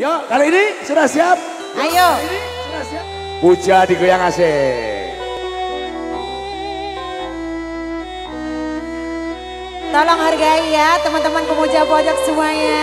Yo, kali ini sudah siap? Ayo. Ini sudah siap? Puja digoyang asik. Tolong hargai ya teman-teman pemuja pojok semuanya.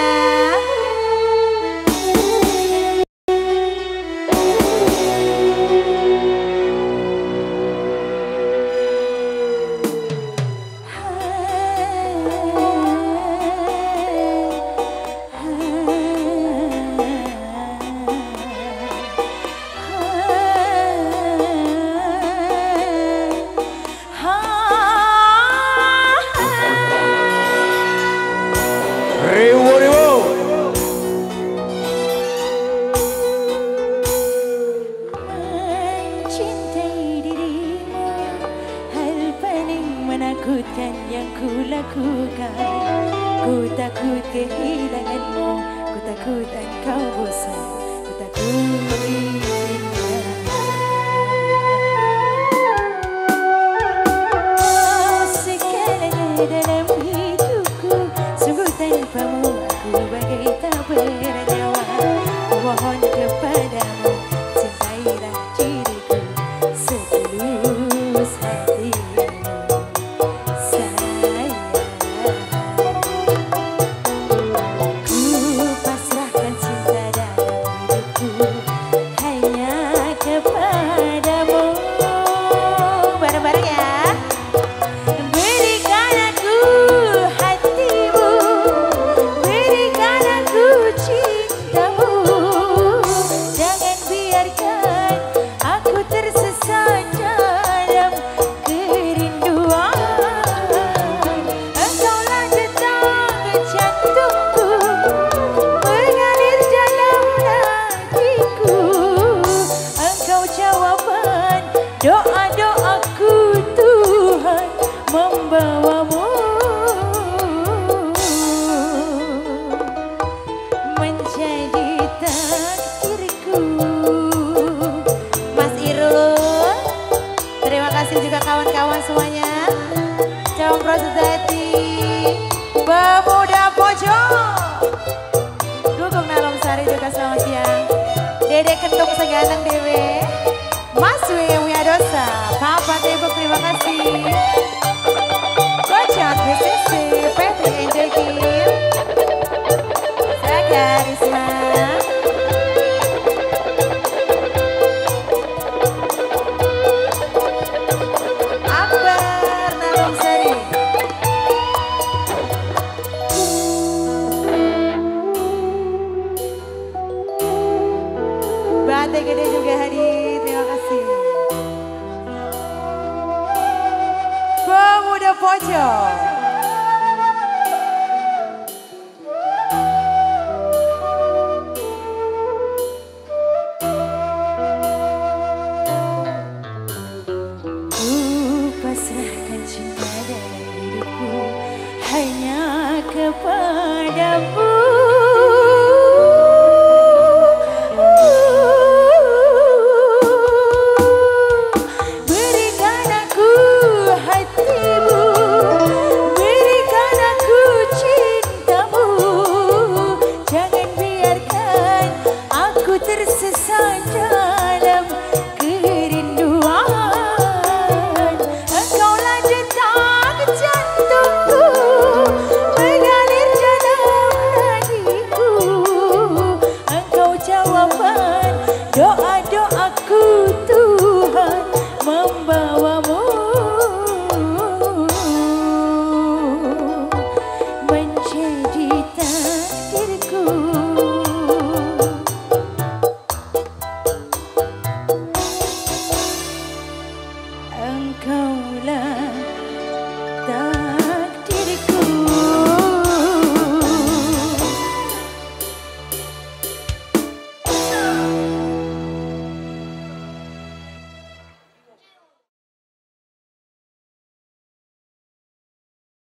Menakutkan yang ku lakukan Ku takut kehilanganmu. Ku takut engkau bosan kasih juga kawan-kawan semuanya. Jombro Society. Pemuda Pojok. Dukung Nalom Sari juga selamat siang. Dede Kentung Seganang Dewe. Mas W. Wiadosa. Papa Tebok terima kasih. serahkan cinta dan hidupku. Hanya kepadamu